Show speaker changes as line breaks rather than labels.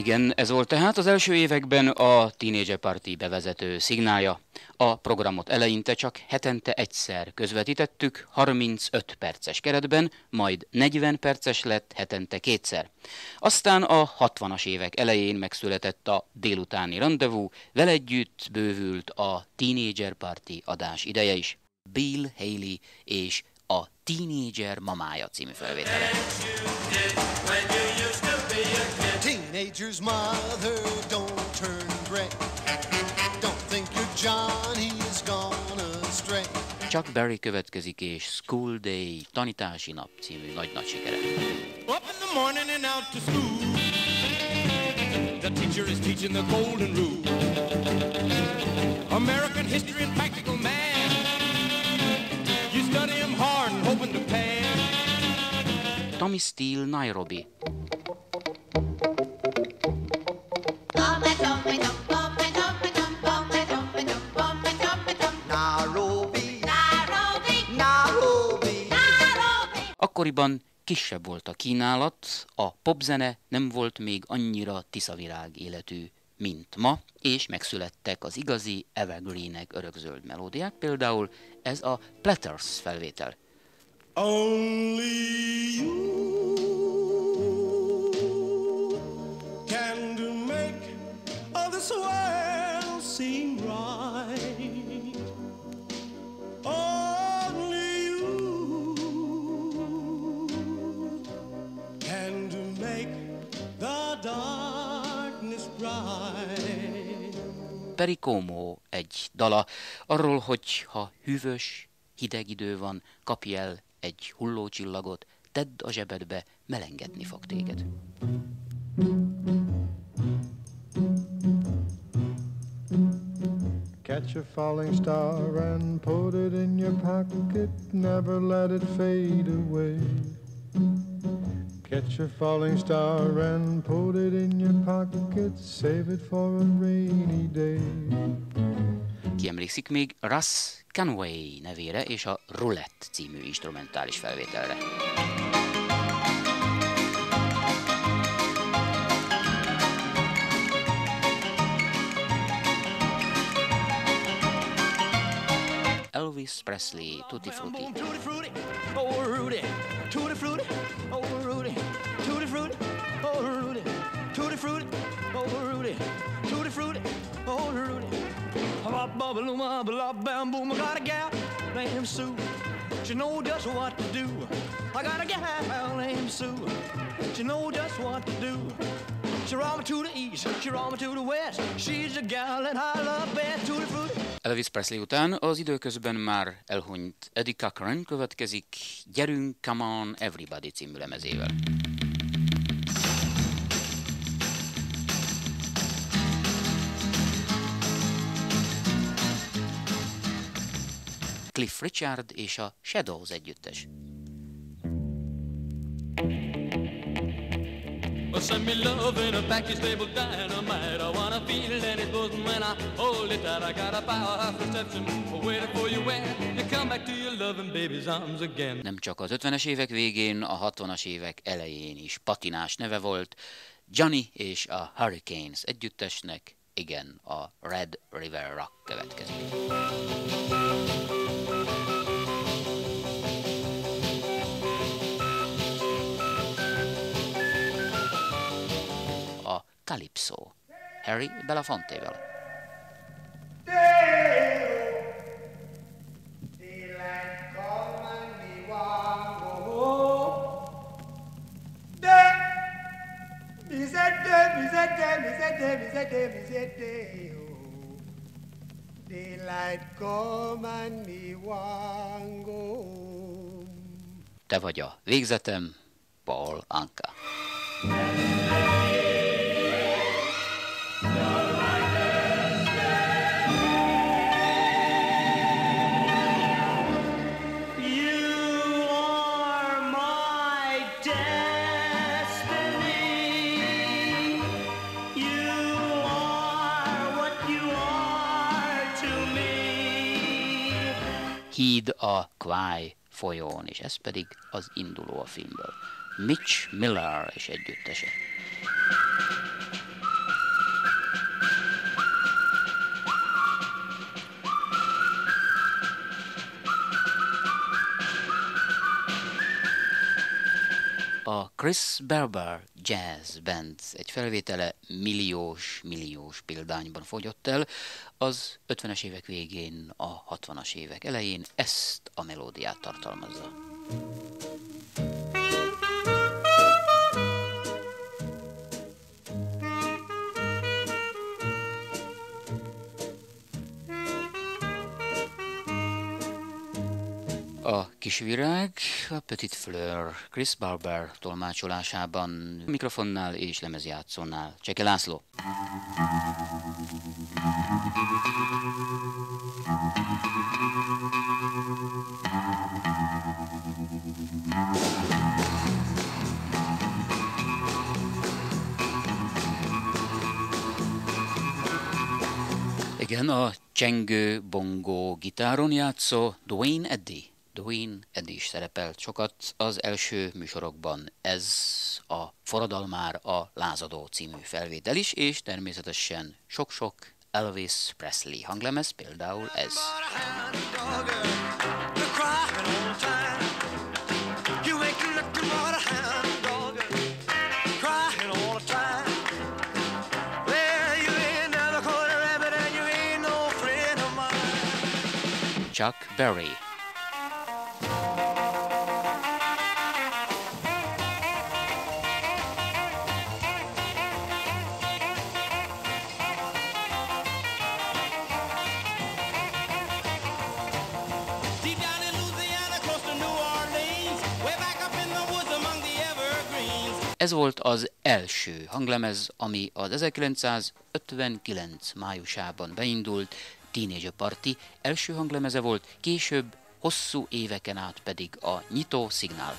Igen, ez volt tehát az első években a Teenager Party bevezető szignálja. A programot eleinte csak hetente egyszer közvetítettük, 35 perces keretben, majd 40 perces lett hetente kétszer. Aztán a 60-as évek elején megszületett a délutáni rendezvú, vele együtt bővült a Teenager Party adás ideje is. Bill Haley és a Teenager mamája című felvétele. Teenager's mother don't turn gray. Don't think your Johnny is gone astray. Chuck Berry következik és School Day tanítási nap című nagy-nagy sikere. Up in the morning and out to school. The teacher is teaching the golden rule. American history and practical math. You study them hard and hoping to pass. Tommy Steele, Nairobi. Akkoriban kisebb volt a kínálat, a popzene nem volt még annyira tiszavirág életű, mint ma, és megszülettek az igazi evergreenek örökzöld melódiák, például ez a Platters felvétel. Only you Pericómó egy dala arról, hogy ha hűvös, hideg idő van, kapj el egy hullócsillagot, tedd a zsebedbe, melengetni fog téged. Catch a falling star and put it in your pocket, never let it fade away. Catch a falling star and put it in your pocket, save it for a rainy day. Ki emlékszik még Russ Conway nevére és a Roulette című instrumentális felvételre. Elvis Presley, Tutti Frutti. Tutti Frutti, oh Rudy, Tutti Frutti, oh Rudy, Tutti Frutti, oh Rudy, Tutti Frutti, oh Rudy, Tutti Frutti, oh Rudy. Bop, bop, loom, bop, bam, boom. I got a gal named Sue. She know just what to do. I got a gal named Sue. She know just what to do. She roll me to the east, she roll me to the west. She's a gal that I love best. Tutti frutti. Elvis Presley után az időközben már elhunyt Eddie Cochran következik Gyerünk, Come On, Everybody című lemezével. Cliff Richard és a Shadows együttes. Send me love in a package labeled dynamite. I wanna feel it and it when I hold it tight. I got a powerhouse reception waiting for you when you come back to your loving baby's arms again. Nem csak az 50-es évek végén, a 60-as évek elején is patinás neve volt. Johnny és a Hurricanes együttesnek, igen, a Red River Rock következik. Calypso, Harry Belafontevel. Te vagy a végzetem, Paul Anka. híd a Kváj folyón, és ez pedig az induló a filmből. Mitch Miller és együttese. A Chris Berber Jazz Band egy felvétele milliós, milliós példányban fogyott el, az 50-es évek végén, a 60-as évek elején ezt a melódiát tartalmazza. A kisvirág, a Petit Fleur, Chris Barber tolmácsolásában, mikrofonnál és lemezjátszónál. Cseke László. Igen, a csengő, bongó, gitáron játszó Dwayne Eddy. Dwayne Eddy is szerepelt sokat az első műsorokban. Ez a Forradalmár a lázadó című felvétel is, és természetesen sok-sok Elvis Presley hanglemez, például ez. Chuck Berry Ez volt az első hanglemez, ami az 1959 májusában beindult Teenage Party első hanglemeze volt, később hosszú éveken át pedig a nyitó szignál.